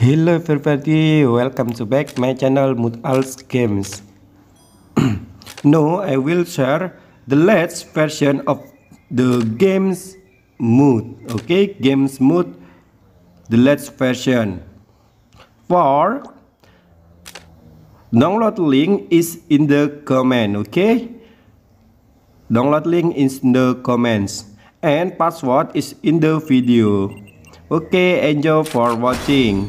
Hello everybody, welcome to back my channel Mutals Games. now I will share the latest version of the games mood. Okay, games mood, the latest version. For download link is in the comment. Okay, download link is in the comments and password is in the video. Okay, enjoy for watching.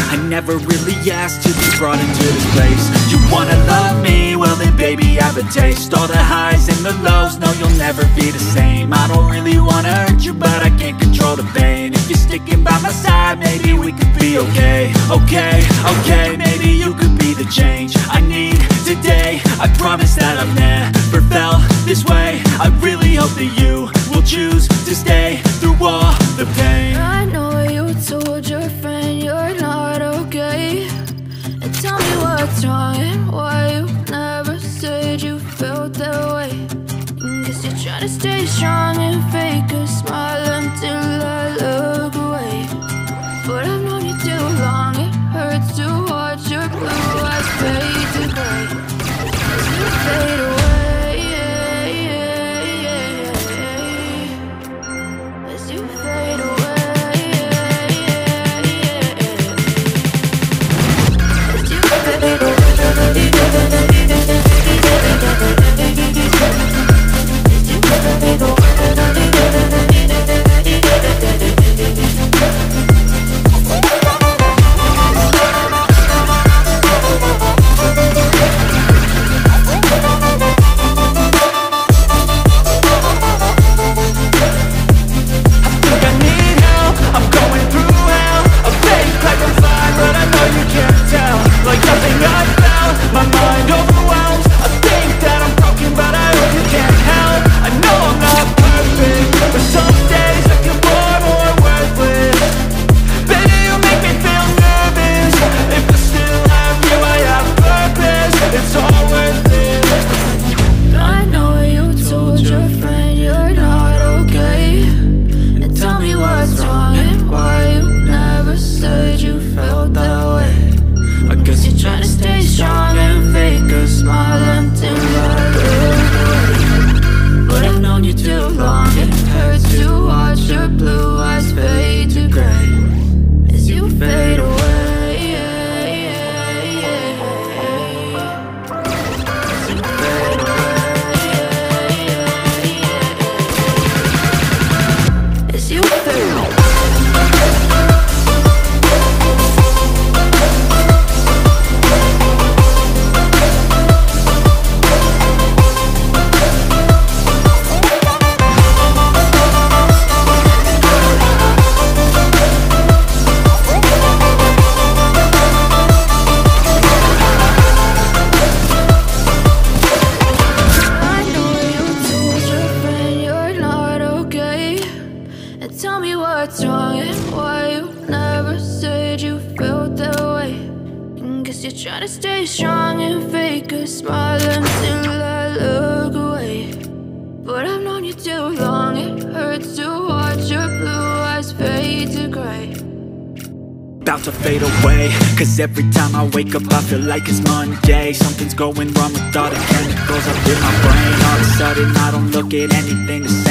never really asked to be brought into this place. You wanna love me? Well then baby I have a taste. All the highs and the lows, no you'll never be the same. I don't really wanna hurt you but I can't control the pain. If you're sticking by my side maybe we could be okay. Okay, okay, maybe you could be the change I need today. I promise that I've never felt this way. I really hope that you will choose to stay through all the pain. I know you told your friend you're why you never said you felt that way. Guess you're trying to stay strong and fake a smile To stay strong and fake a smile until I look away. But I've known you too long, it hurts to watch your blue eyes fade to gray. About to fade away Cause every time I wake up I feel like it's Monday. Something's going wrong with all the chemicals up in my brain. All of a sudden I don't look at anything the same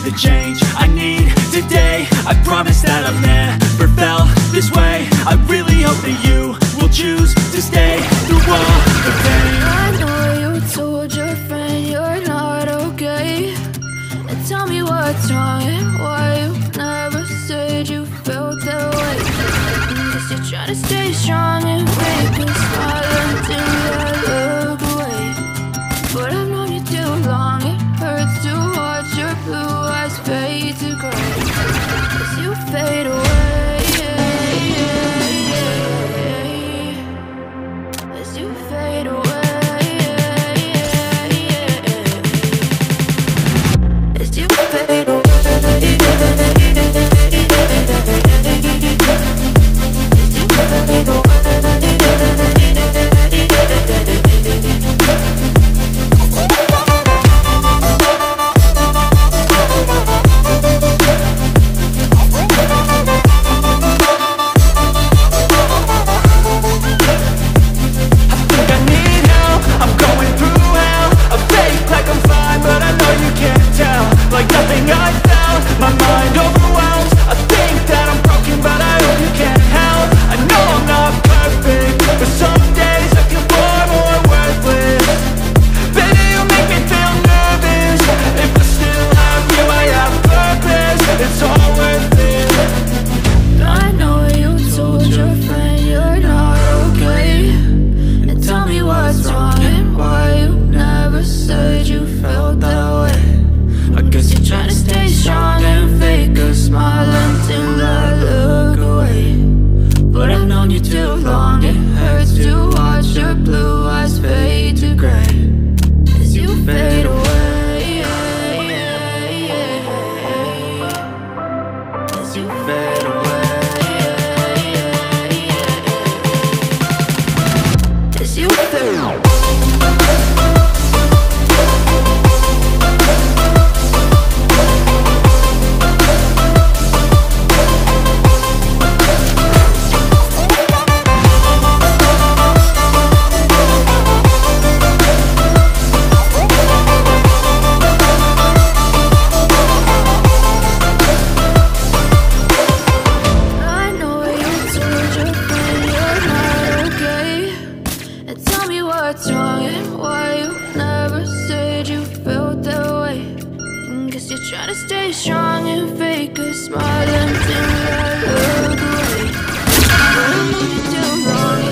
the change. I need today. I promise that I've never felt this way. I really hope that you will choose to stay through all the pain I know you told your friend you're not okay. And tell me what's wrong known you too long, it hurts to watch your blue eyes fade to gray as you fade away. As you fade away. As you fade away. Trying to stay strong and fake a smile until I look away. But I know you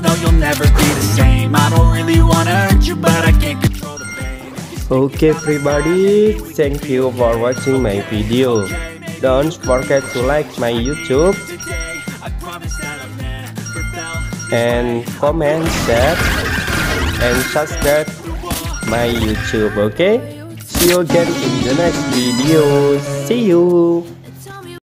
no you'll never be the same I don't really wanna hurt you but I can't control the pain Okay everybody, thank you for watching my video. Don't forget to like my YouTube that and comment, share, and subscribe my YouTube. Okay? See you again in the next video. See you.